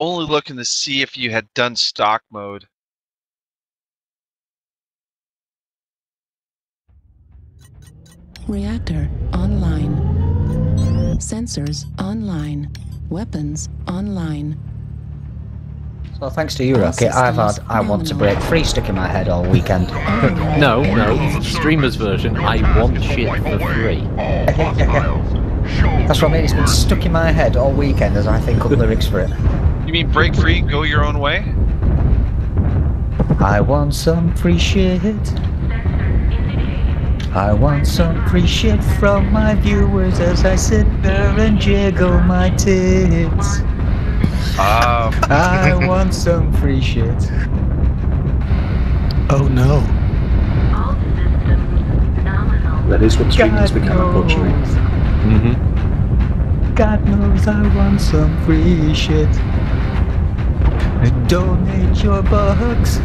only looking to see if you had done stock mode. Reactor online. Sensors online. Weapons online. So thanks to you, Rocket, I've had I want to break free stuck in my head all weekend. No, no, streamer's version, I want shit for free. That's what I mean, it's been stuck in my head all weekend as I think of lyrics for it. You mean break free, go your own way? I want some free shit. I want some free shit from my viewers as I sit there and jiggle my tits. Ah, I want some free shit. Oh no. That is what streamers God become, unfortunately. knows, Mm-hmm. God knows I want some free shit. Donate your bucks.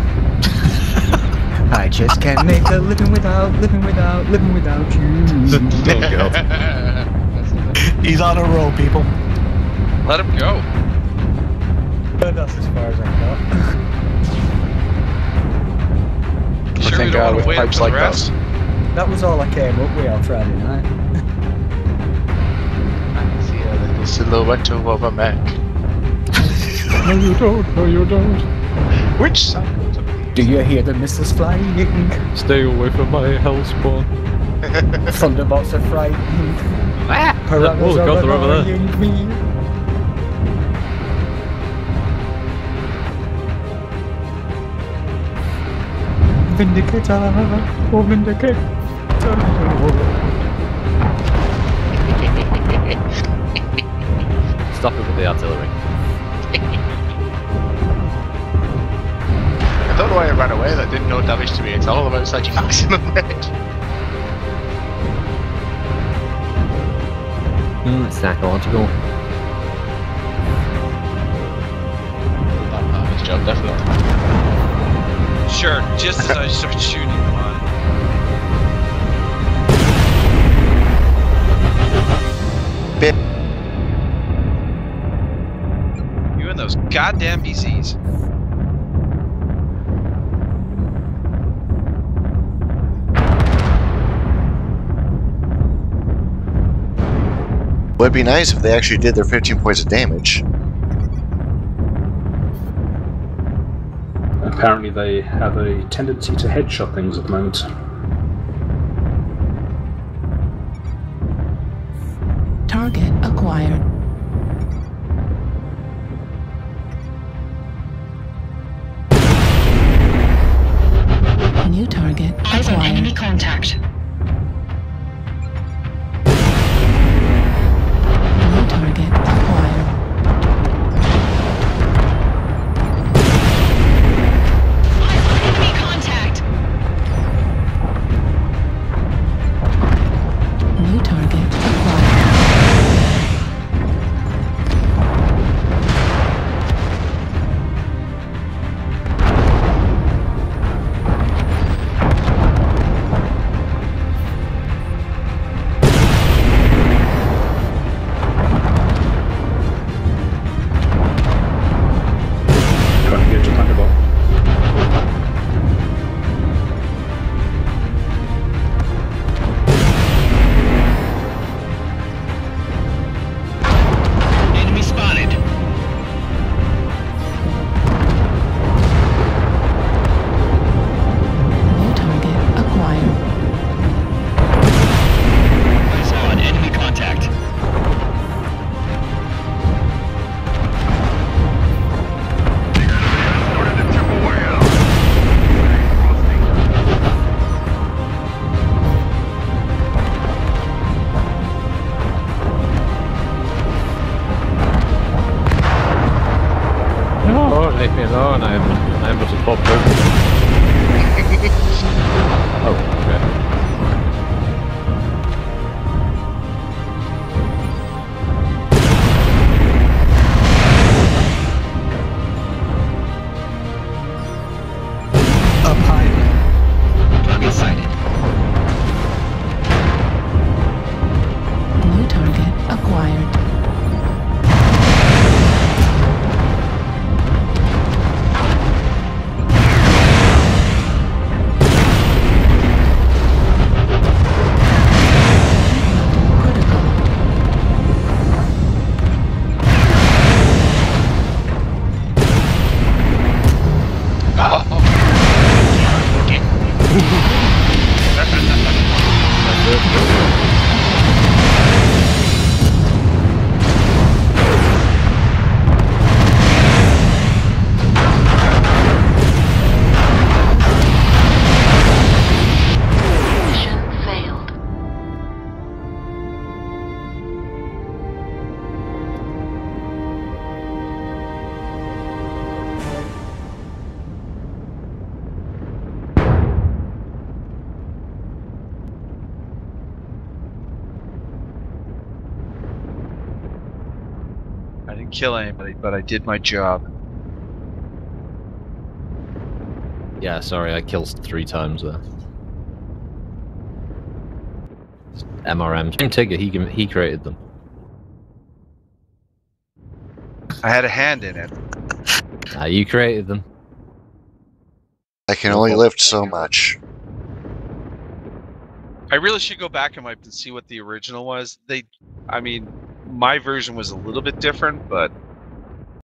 I just can't make a living without, living without, living without you. Oh god. He's on a roll, people. let him go. That's as far as I got. You sure think, you uh, with to wait up pipes like that? That was all I came up with on Friday night. I can see a little silhouette of a Mac. No you don't, no you don't. Which side goes up? Do you hear the missiles flying? Stay away from my hellspawn. Thunderbolts are frightening. Piranhas ah! Oh, God, are they're over there. annoying me. Vindicator, oh Vindicator. Stop it with the artillery. Don't know why I ran away. That didn't no damage to me. It's all about such maximum damage. Mm, it's psychological. That part of his job, definitely. Sure, just as I start shooting them on. Bit. You and those goddamn BZs. Would be nice if they actually did their 15 points of damage. Apparently, they have a tendency to headshot things at the moment. Target acquired. New target Eyes on enemy contact. Leave me alone. I am, I am but a pop Oh, okay. Didn't kill anybody, but I did my job. Yeah, sorry, I killed three times there. MRM. Same Tigger, he, he created them. I had a hand in it. Ah, you created them. I can only lift so much. I really should go back and wipe and see what the original was. They, I mean, my version was a little bit different, but